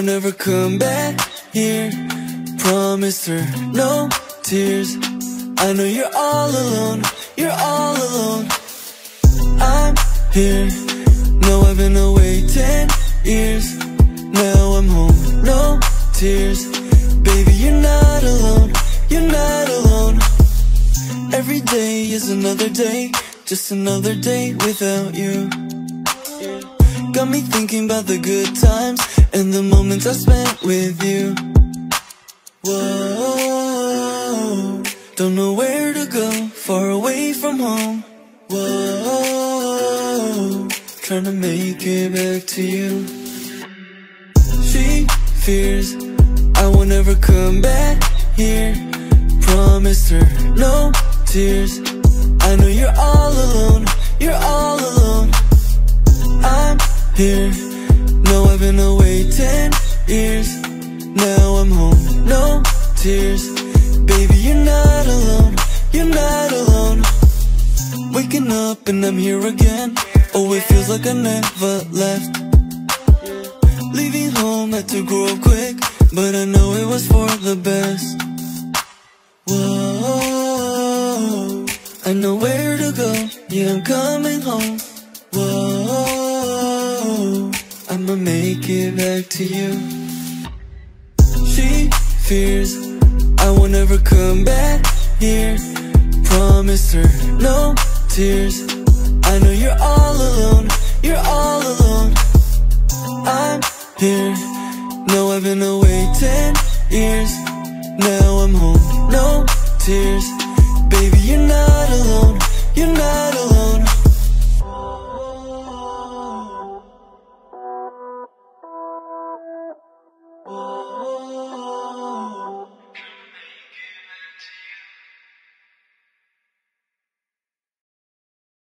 won't ever come back here. Promised her no tears. I know you're all alone, you're all alone. I'm here. No, I've been away ten years. Now I'm home, no tears. Baby, you're not alone, you're not alone. Every day is another day Just another day without you Got me thinking about the good times And the moments I spent with you. Whoa Don't know where to go Far away from home. Whoa Trying to make it back to you. She fears I won't ever come back here. Promised her no tears. I know you're all alone You're all alone here. No, I've been away ten years. Now I'm home, no tears. Baby, you're not alone You're not alone. Waking up and I'm here again. Oh, it feels like I never left. Leaving home had to grow up quick But I know it was for the best. Whoa I know where to go Yeah, I'm coming home. Whoa I'ma make it back to you. She fears I won't ever come back here. Promised her no tears. I know you're all alone You're all alone. I'm here. No, I've been away ten years. Now I'm home, no tears